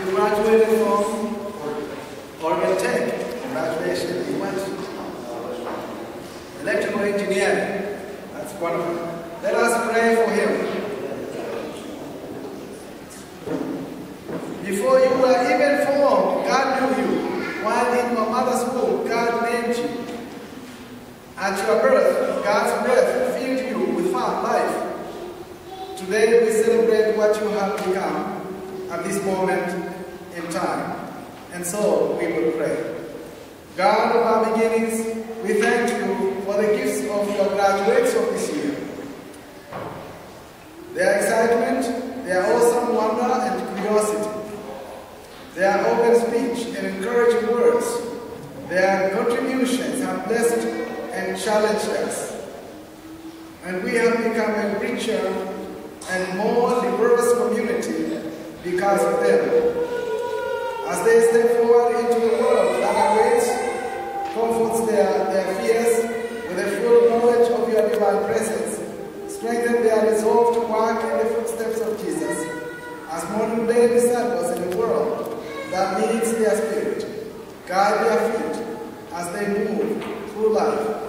You graduated from Oregon Tech. Congratulations. You went electrical engineering. That's wonderful. Let us pray for him. Before you were even formed, God knew you. While in your mother's womb, God named you. At your birth, God's breath filled you with life. Today we celebrate what you have become at this moment in time. And so we will pray. God of our beginnings, we thank you for the gifts of your graduates of this year. Their excitement, their awesome wonder and curiosity, their open speech and encouraging words, their contributions have blessed and challenged us. And we have become a richer and more diverse community because of them. As they step forward into the world that awaits, comforts their, their fears with a full knowledge of your divine presence, strengthen their resolve to walk in the footsteps of Jesus as modern day disciples in a world that needs their spirit. Guide their feet as they move through life,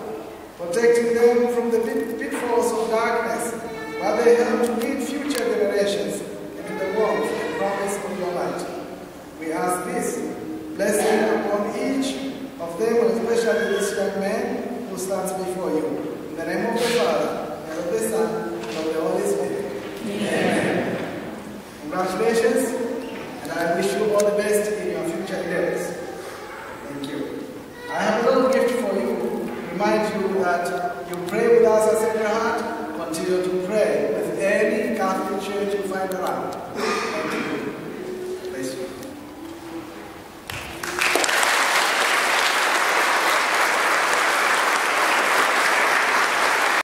protecting them from the pitfalls of darkness while they help to lead future generations into the warmth and promise of your light. We ask this blessing upon each of them, especially this young man who stands before you. In the name of the Father, and of the Son, and of the Holy Spirit. Amen. Congratulations. I wish you all the best in your future endeavors. Thank you. I have a little gift for you. Remind you that you pray with us at Sacred Heart. Continue to pray with any Catholic church you find around.